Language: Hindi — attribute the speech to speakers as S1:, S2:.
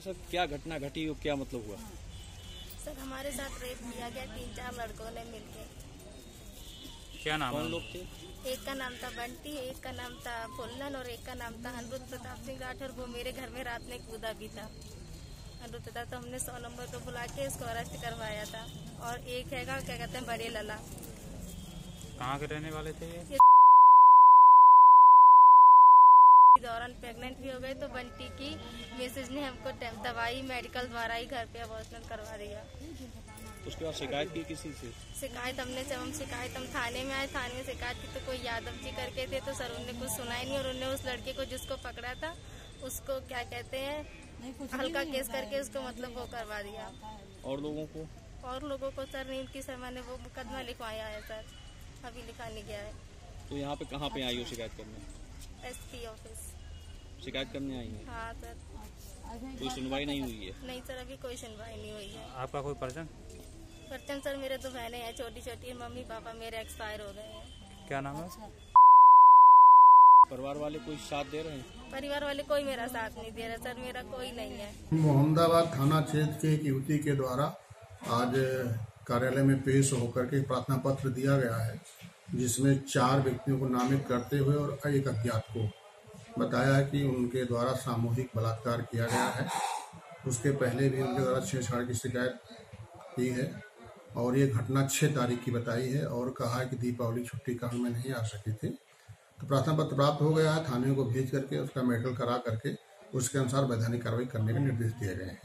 S1: सर क्या घटना घटी और क्या मतलब हुआ?
S2: सर हमारे साथ रेप किया गया तीन चार लड़कों ने मिलके।
S3: क्या नाम
S1: कौन
S3: है
S1: लोग थे?
S2: एक का नाम था बंटी एक का नाम था फुल्लन और एक का नाम था अनिरुद्ध प्रताप सिंह राठौर। वो मेरे घर में रात में कूदा भी था। अनिरुद्ध प्रताप तो हमने सौ नंबर को बुला के उसको अरेस्ट करवाया था। और एक हैगा क्या कहते हैं बड़े लला।
S3: कहाँ के रहने वाले थे ये
S2: दौरान प्रेग्नेंट भी हो गए तो बंटी की मिसेज ने हमको दवाई मेडिकल द्वारा ही घर पे अबॉर्शन करवा दिया।
S1: उसके बाद शिकायत की किसी से?
S2: शिकायत हमने जब हम शिकायत हम थाने में आए थाने में शिकायत की तो कोई यादव जी करके थे तो सर उनने कुछ सुना ही नहीं और उन्होंने उस लड़के को जिसको पकड़ा था उसको क्या कहते हैं हल्का केस करके उसको मतलब वो करवा दिया।
S1: और लोगों को?
S2: और लोगों को सर नींद की समय ने वो मुकदमा लिखवाया है सर। अभी लिखा नहीं गया है।
S1: तो यहाँ पे कहाँ पे आई हो शिकायत करने?
S2: एस पी ऑफ़िस
S1: शिकायत करने आई है?
S2: हाँ सर।
S1: कोई सुनवाई नहीं हुई है?
S2: नहीं सर अभी कोई सुनवाई नहीं हुई है।
S3: आपका कोई पर्सन
S2: बर्तन सर मेरे दो बहनें हैं छोटी छोटी मम्मी पापा मेरे एक्सपायर हो गए हैं।
S3: क्या नाम है?
S1: परिवार वाले कोई साथ दे रहे हैं?
S2: परिवार वाले कोई मेरा साथ नहीं दे रहा सर मेरा कोई नहीं है।
S4: मोहम्मदाबाद थाना क्षेत्र के एक युवती के द्वारा आज कार्यालय में पेश होकर के प्रार्थना पत्र दिया गया है। जिसमें चार व्यक्तियों को नामित करते हुए और एक अज्ञात को बताया कि उनके द्वारा सामूहिक बलात्कार किया गया है। उसके पहले भी उनके द्वारा छेड़छाड़ की शिकायत की है और ये घटना छः तारीख की बताई है और कहा है कि दीपावली छुट्टी कारण में नहीं आ सकी थी। तो प्रार्थना पत्र प्राप्त हो गया है। थाने को भेज करके उसका मेडिकल करा करके उसके अनुसार वैधानिक कार्रवाई करने के निर्देश दिए गए हैं।